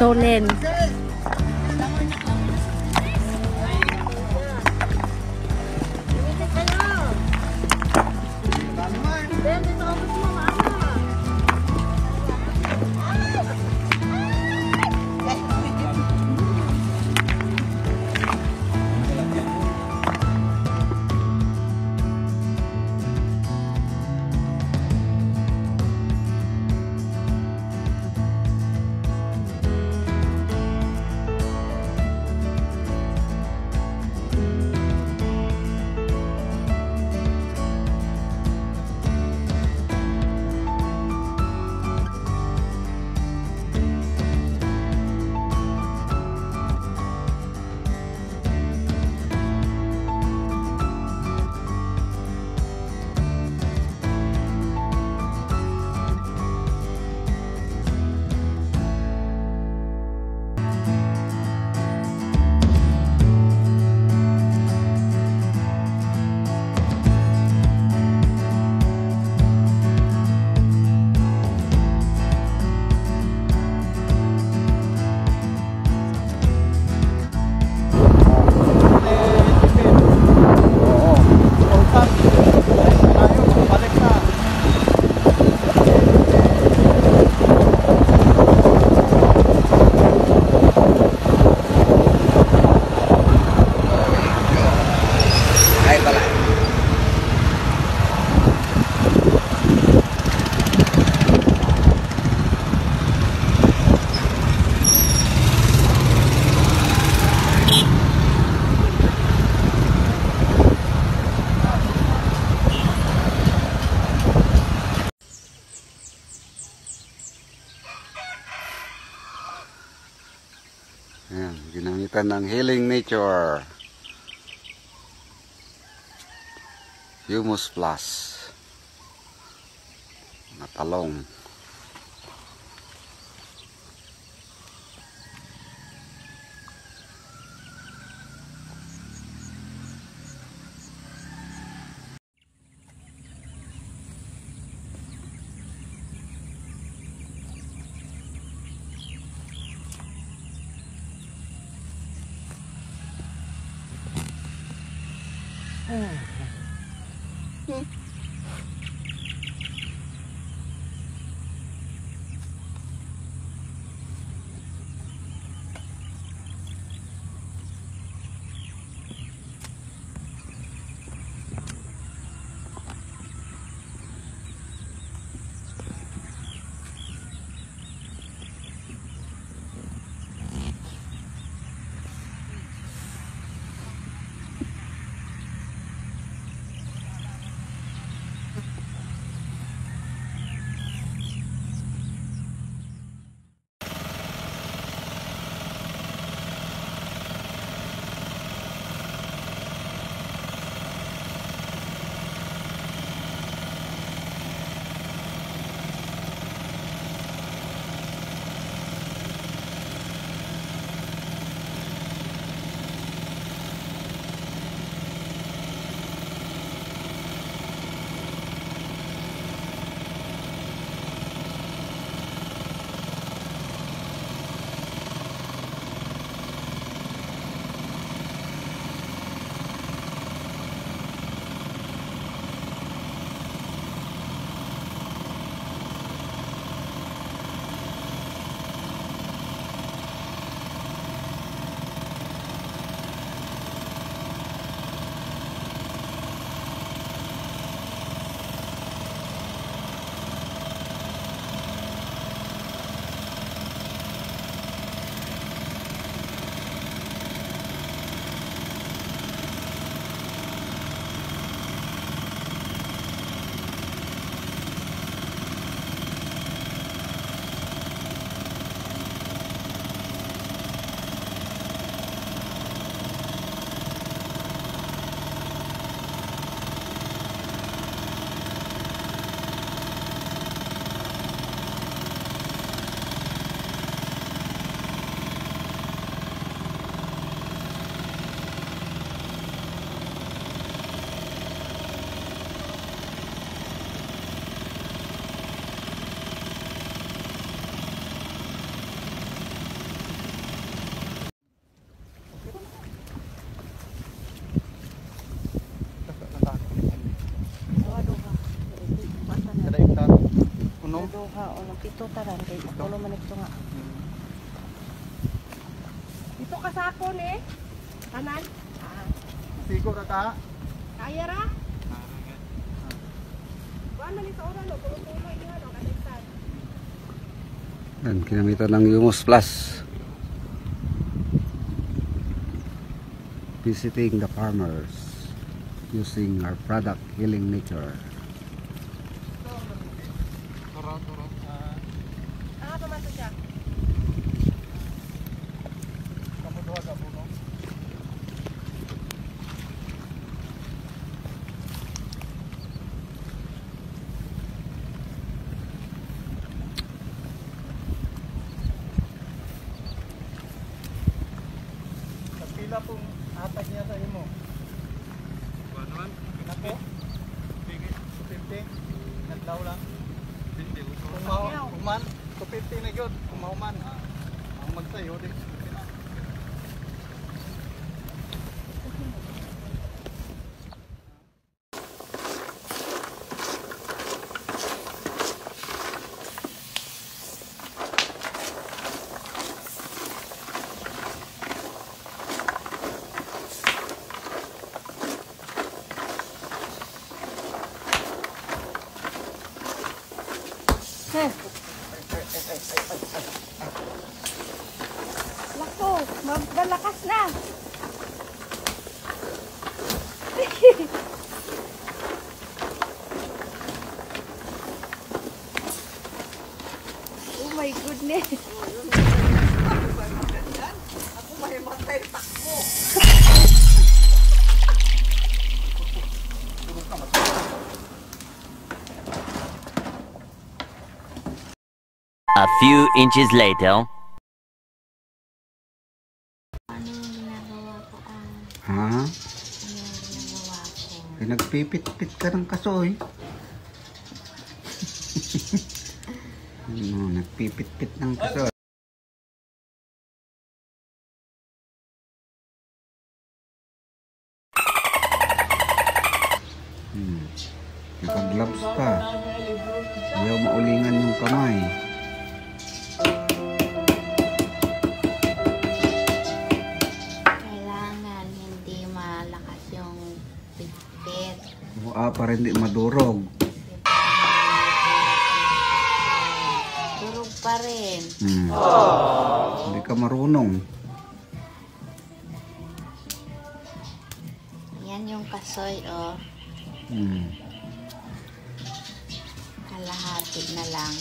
tô lên. Ginamitan ng healing nature. Humus Plus. Natalong. Duha o ng pito taran kay ulo man ito nga. Ito kasakon eh. Tanan. Ah, Sigo na ta. kaya ra? Kuan man ni sa oras no, tuloy-tuloy niya no kanisan. Yan, ginamitan ng Humus Plus. Visiting the farmers using our product Healing Nature. Turo, turo. Ah, pa man to siya. Kamu duha ka puno. Pila pong atag niya sa imo? Ano man? Nako? 50? Naglaw lang? Kung mau, kung man, 250 na yun. Kung mau man, ah, ang magsayo, di. Lako, magdalakas na. oh my goodness. A few inches later. Ano yung ginagawa ko? Ah, Ha? ano yung ginagawa ko? Eh, nagpipit-pit ka ng kasoy. ano, nagpipit-pit ng kasoy. Hmm. Naka-gloves ka. Ayaw maulingan yung kamay. Mukha pa rin di madurog. Durog pa rin. Hmm. Hindi ka marunong. Yan yung kasoy, oh. Hmm. Kalahati na lang.